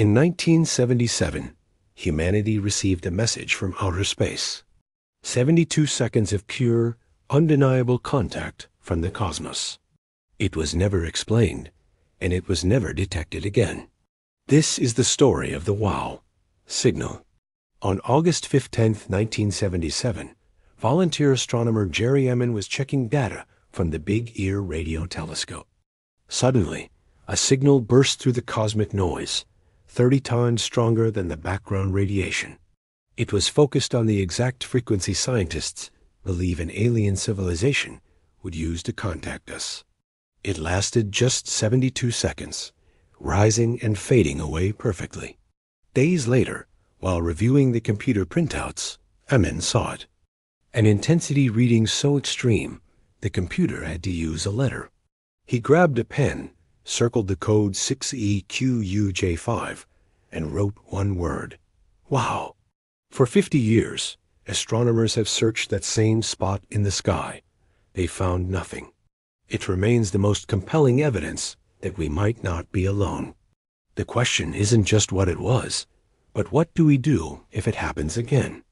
In 1977, humanity received a message from outer space. 72 seconds of pure, undeniable contact from the cosmos. It was never explained, and it was never detected again. This is the story of the WOW signal. On August 15, 1977, volunteer astronomer Jerry Ehman was checking data from the Big Ear radio telescope. Suddenly, a signal burst through the cosmic noise, 30 times stronger than the background radiation. It was focused on the exact frequency scientists believe an alien civilization would use to contact us. It lasted just 72 seconds, rising and fading away perfectly. Days later, while reviewing the computer printouts, Ehman saw it. An intensity reading so extreme, the computer had to use a letter. He grabbed a pen, circled the code 6EQUJ5, and wrote one word. Wow! For 50 years, astronomers have searched that same spot in the sky. They found nothing. It remains the most compelling evidence that we might not be alone. The question isn't just what it was, but what do we do if it happens again?